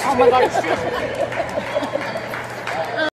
Oh my god,